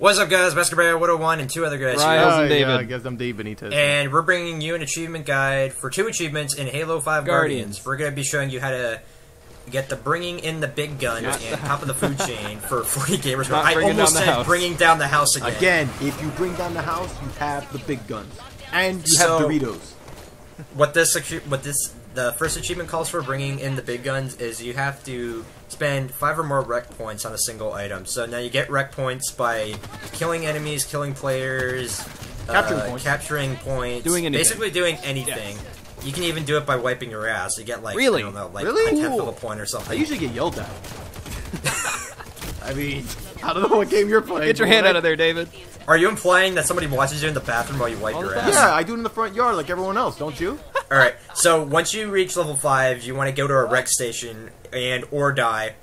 What's up, guys? MassacreMan101 and two other guys Right. here. How's Uh, David? Yeah, I guess I'm Dave Benitez. And we're bringing you an achievement guide for two achievements in Halo 5 Guardians. Guardians. We're going to be showing you how to get the bringing in the big guns Not and top of the food chain for 40 gamers. Not I bringing almost down the said house. bringing down the house again. Again, if you bring down the house, you have the big guns, and you So- have Doritos. What this what this the first achievement calls for bringing in the big guns is you have to spend five or more rec points on a single item. So now you get rec points by killing enemies, killing players, Capturing uh, points. capturing points, Doing anything. basically doing anything. You can even do it by wiping your ass. You get like Really? I don't know, like Really? a tenth of Cool. a point or something. I usually get yelled at. I mean, I don't know what game you're playing. Get your hand like- out of there, David. Are you implying that somebody watches you in the bathroom while you wipe your ass? Yeah, I do it in the front yard like everyone else, don't you? All right. So once you reach level five, you want to go to a rec station and or die,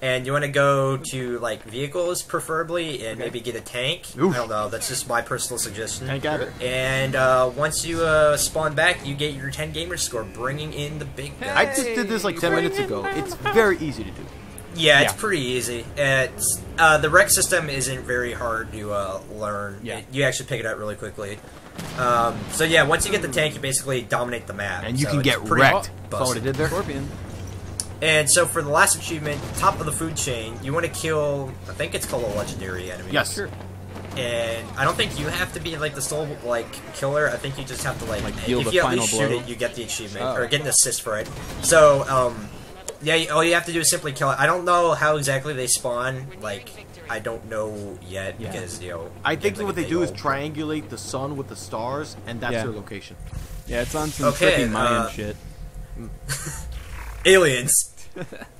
and you want to go to like vehicles preferably, and maybe get a tank. Oof. I don't know. That's just my personal suggestion. Tank it. And uh, once you uh, spawn back, you get your 10 gamer score, bringing in the big guy. I just did this like 10 minutes ago. It's very easy to do. Yeah, it's Yeah. pretty easy. It's uh, the rec system isn't very hard to uh, learn. Yeah. It- you actually pick it up really quickly. Um, so yeah, once you get the tank, you basically dominate the map, And you So can get pretty wrecked. busted. Saw what I did there? Scorpion. And so for the last achievement, top of the food chain, you want to kill. I think it's called a legendary enemy. Yes. Sure. And I don't think you have to be like the sole like killer. I think you just have to like, Like, if you at final least shoot it, you get the achievement Oh. or get an assist for it. So um, yeah, all you have to do is simply kill it. I don't know how exactly they spawn. Like I don't know yet Yeah. because you know. I think like, what a they day do is triangulate the sun with the stars, and that's Yeah. their location. Yeah, it's on some Okay, tricky Mayan uh, shit. aliens.